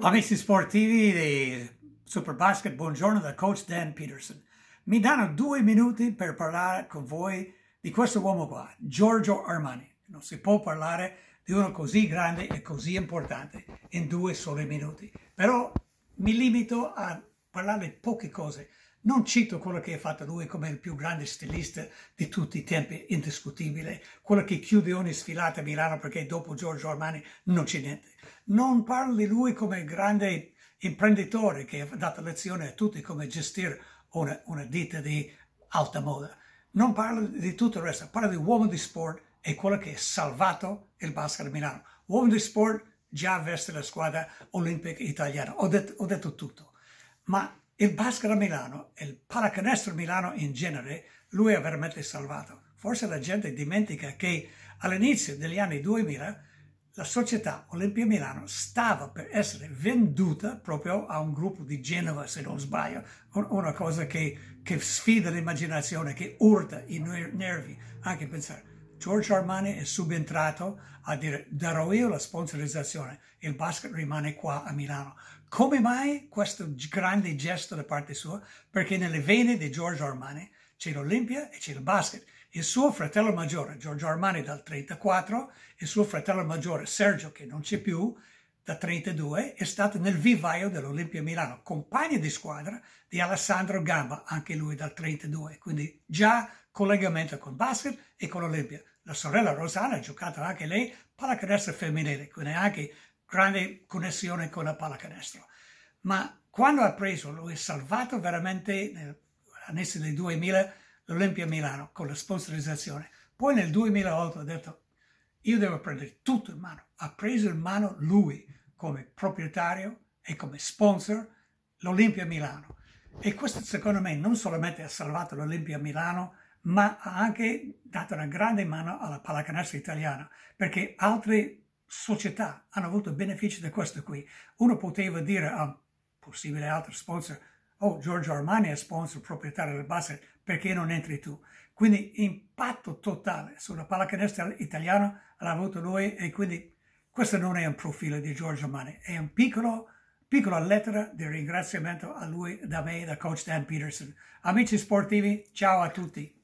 Amici sportivi di Superbasket, buongiorno da coach Dan Peterson. Mi danno due minuti per parlare con voi di questo uomo qua, Giorgio Armani. Non si può parlare di uno così grande e così importante in due soli minuti, però mi limito a parlare di poche cose non cito quello che ha fatto lui come il più grande stilista di tutti i tempi, indiscutibile, quello che chiude ogni sfilata a Milano perché dopo Giorgio Armani non c'è niente non parlo di lui come grande imprenditore che ha dato lezione a tutti come gestire una, una ditta di alta moda. Non parlo di tutto il resto, parlo di uomo di sport e quello che ha salvato il basket a Milano. Uomo di sport già veste la squadra olimpica italiana, ho detto, ho detto tutto. Ma il basket a Milano e il pallacanestro Milano in genere, lui ha veramente salvato. Forse la gente dimentica che all'inizio degli anni 2000 la società Olimpia Milano stava per essere venduta proprio a un gruppo di Genova, se non sbaglio, una cosa che, che sfida l'immaginazione, che urta i nervi, anche pensare. Giorgio Armani è subentrato a dire darò io la sponsorizzazione, il basket rimane qua a Milano. Come mai questo grande gesto da parte sua? Perché nelle vene di Giorgio Armani c'è l'Olimpia e c'è il basket il suo fratello maggiore, Giorgio Armani, dal 34, il suo fratello maggiore, Sergio, che non c'è più, da 32, è stato nel vivaio dell'Olimpia Milano, compagno di squadra di Alessandro Gamba, anche lui dal 32, quindi già collegamento con basket e con l'Olimpia. La sorella Rosana ha giocato anche lei pallacanestro femminile, quindi anche grande connessione con la pallacanestro. Ma quando ha preso, lui è salvato veramente all'inizio del 2000 l'Olimpia Milano con la sponsorizzazione. Poi nel 2008 ha detto io devo prendere tutto in mano. Ha preso in mano lui come proprietario e come sponsor l'Olimpia Milano. E questo secondo me non solamente ha salvato l'Olimpia Milano, ma ha anche dato una grande mano alla pallacanestro italiana, perché altre società hanno avuto benefici da questo qui. Uno poteva dire a un possibile altro sponsor, oh Giorgio Armani è sponsor proprietario del basket, perché non entri tu? Quindi impatto totale sulla pallacanestro italiana l'ha avuto lui e quindi questo non è un profilo di Giorgio Armani, è un piccolo, piccola lettera di ringraziamento a lui da me, da coach Dan Peterson. Amici sportivi, ciao a tutti.